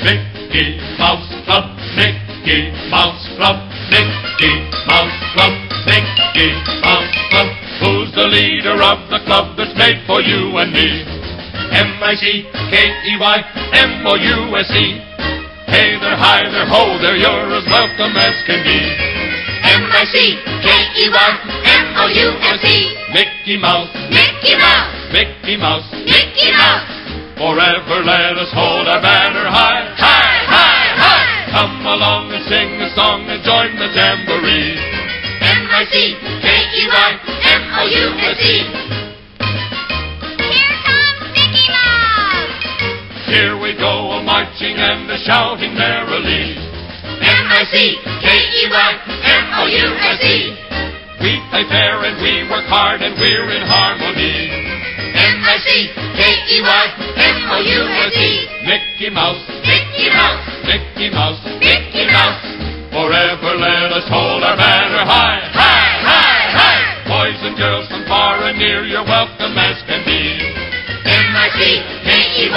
Mickey Mouse Club, Mickey Mouse Club, Mickey Mouse Club, Mickey Mouse Club. Who's the leader of the club that's made for you and me? M-I-C-K-E-Y, M-O-U-S-E. Hey there, hi there, ho there, you're as welcome as can be. M-I-C-K-E-Y, M-O-U-S-E. Mickey Mouse, Mickey Mouse, Mickey Mouse, Mickey Mouse. Forever let us hold our banner high. Hi, hi, hi. Come along and sing a song and join the jamboree. M-I-C-K-E-Y, M-O-U-S-E. Here comes Mickey Mouse. Here we go a marching and a shouting merrily. M-I-C-K-E-Y, M-O-U-S-E. We play fair and we work hard and we're in harmony. M-I-C-K-E-Y, M-O-U-S-E. Mickey Mouse, Mickey Mouse, Mickey Mouse, Mickey Mouse. forever let us hold our banner high. Hi, hi, hi. Boys and girls from far and near, you're welcome as can be. M-I-C-K-E-Y,